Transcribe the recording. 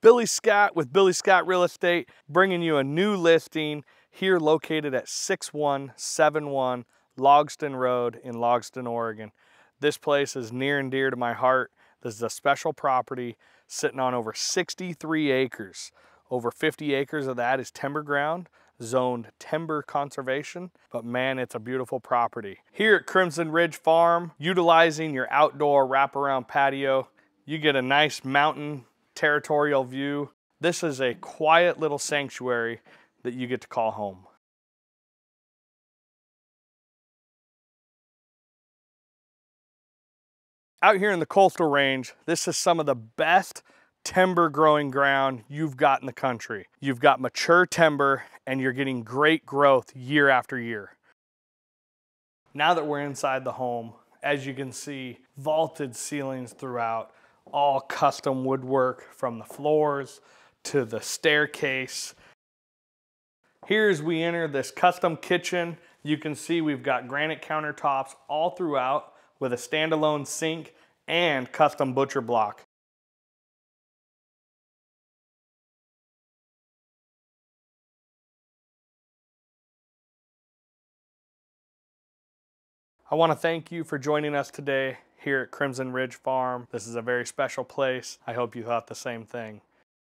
Billy Scott with Billy Scott Real Estate, bringing you a new listing here located at 6171 Logsden Road in Logsden, Oregon. This place is near and dear to my heart. This is a special property sitting on over 63 acres. Over 50 acres of that is timber ground, zoned timber conservation, but man, it's a beautiful property. Here at Crimson Ridge Farm, utilizing your outdoor wraparound patio, you get a nice mountain territorial view. This is a quiet little sanctuary that you get to call home. Out here in the coastal range, this is some of the best timber growing ground you've got in the country. You've got mature timber and you're getting great growth year after year. Now that we're inside the home, as you can see, vaulted ceilings throughout, all custom woodwork from the floors to the staircase. Here as we enter this custom kitchen, you can see we've got granite countertops all throughout with a standalone sink and custom butcher block. I want to thank you for joining us today here at Crimson Ridge Farm. This is a very special place. I hope you thought the same thing.